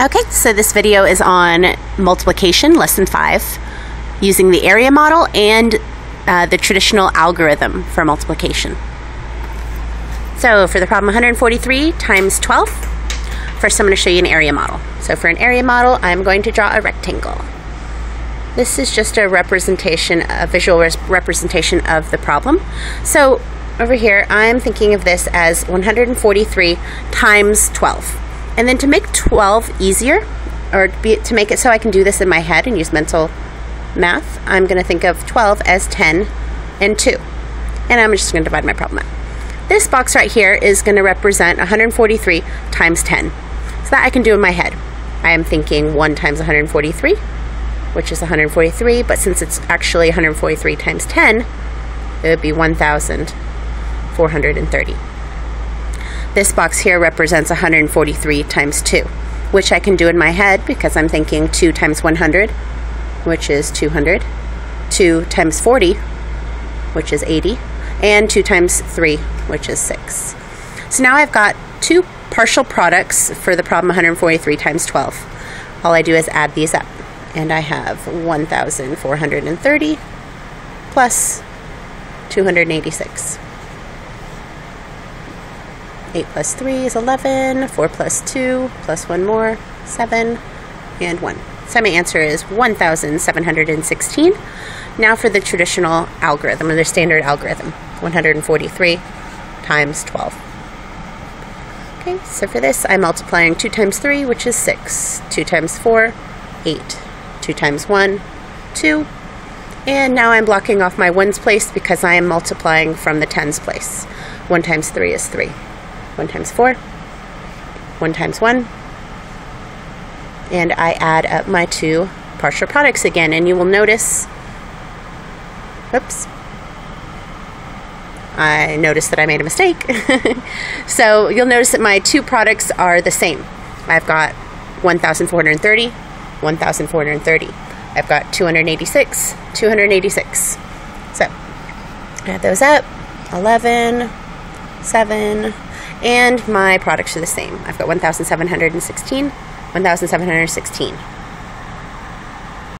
Okay, so this video is on multiplication, lesson five, using the area model and uh, the traditional algorithm for multiplication. So for the problem 143 times 12, first I'm going to show you an area model. So for an area model, I'm going to draw a rectangle. This is just a representation, a visual representation of the problem. So over here, I'm thinking of this as 143 times 12. And then to make 12 easier, or be, to make it so I can do this in my head and use mental math, I'm going to think of 12 as 10 and 2. And I'm just going to divide my problem out. This box right here is going to represent 143 times 10. So that I can do in my head. I am thinking 1 times 143, which is 143, but since it's actually 143 times 10, it would be 1,430. This box here represents 143 times 2, which I can do in my head because I'm thinking 2 times 100, which is 200, 2 times 40, which is 80, and 2 times 3, which is 6. So now I've got two partial products for the problem 143 times 12. All I do is add these up, and I have 1,430 plus 286. 8 plus 3 is 11, 4 plus 2, plus 1 more, 7, and 1. So my answer is 1,716. Now for the traditional algorithm, or the standard algorithm, 143 times 12. Okay, so for this I'm multiplying 2 times 3, which is 6, 2 times 4, 8, 2 times 1, 2, and now I'm blocking off my ones place because I am multiplying from the tens place. 1 times 3 is 3. 1 times 4, 1 times 1, and I add up my two partial products again, and you will notice, oops, I noticed that I made a mistake. so you'll notice that my two products are the same. I've got 1,430, 1,430. I've got 286, 286. So add those up, 11, 7, and my products are the same. I've got 1,716, 1,716.